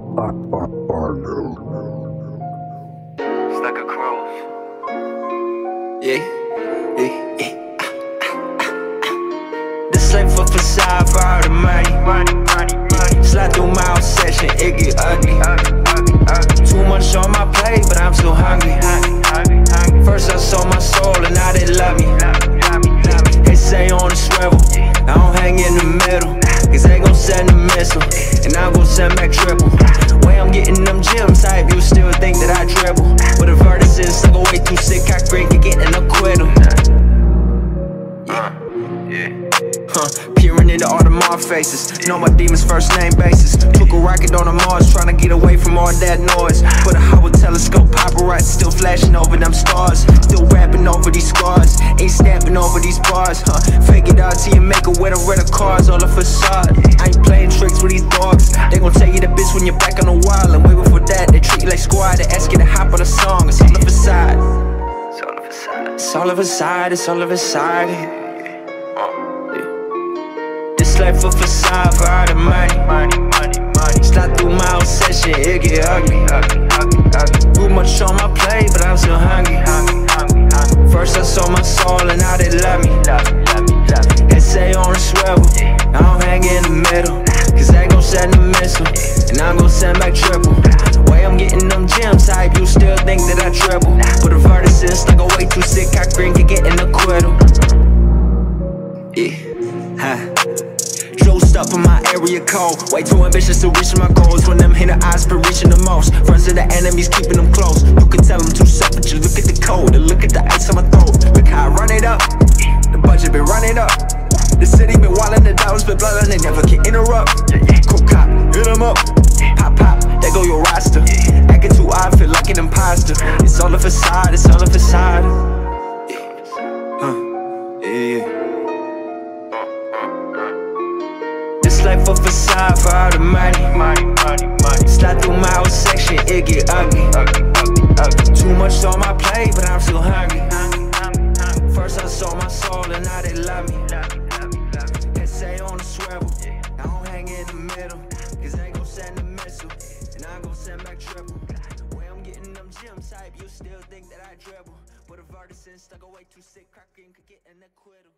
It's a cross. Yeah, yeah, yeah. This ain't for facade, for all the money. money, money, money. Slide through my own section, it get ugly. Too send a missile, and I'm gon' send back triple. Way I'm getting them gems hype, you still think that I dribble. But the verdict is stuck away too sick, I grin, get an acquittal. Huh, peering into all the Mars faces. Know my demons first name basis. Took a rocket on the Mars, trying to get away from all that noise. Put a Still flashing over them stars. Still rapping over these scars, ain't stamping over these bars. Huh, fake it out till you make it with a red cars, all a facade. I ain't playing tricks with these dogs. They gon' tell you the bitch when you're back on the wall. And wait before that, they treat you like squad. They ask you to hop on a song, it's all a facade. It's all a facade. It's all a facade, it's all a facade. Uh, this life a facade for all the money, much on my plate, but I'm still hungry. First I sold my soul, and now they love me. They say on the swivel, I don't hang in the middle. Cause they gon' send a missile, and I'm gon' send back triple. Way I'm getting them gems hype, you still think that I dribble. But the verdict is like a way too sick, I grin, get an acquittal. Yeah. Dosed up in my area code. Way too ambitious to reach my goals. When them hit eyes for reaching the most. Friends of the enemies keeping them close. You can tell them too soft, but you look at the code and look at the ice on my throat. Look how I run it up. The budget been running up. The city been wildin', the dollars been bloodin', they never can interrupt. Cool cop, hit 'em up. Pop, pop, there go your roster. Acting too odd, feel like an imposter. It's all a facade, it's all a facade. Yeah, yeah. This life a facade for all the money. money, money, money. Slide through my old section, it get ugly. ugly, ugly, ugly. Too much on my plate, but I'm still hungry. First I sold my soul, and now they love me. They say on the swivel, I don't hang in the middle. Cause they gon' send a missile, and I'm gon' send back triple. Way I'm getting them gems hype, you still think that I dribble. But a verdict stuck away too sick, cracking could get an acquittal.